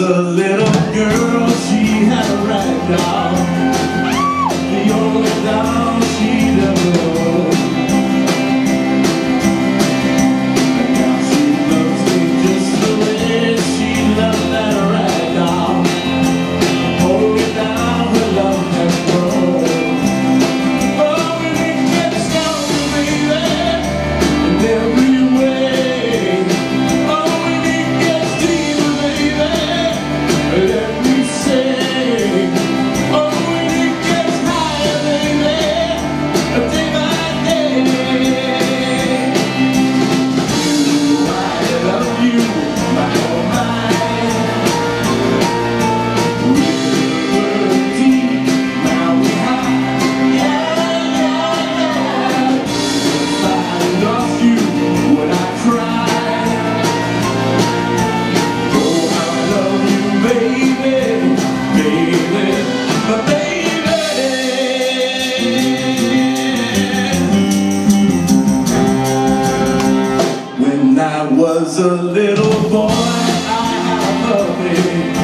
a little girl. boy, I have a baby.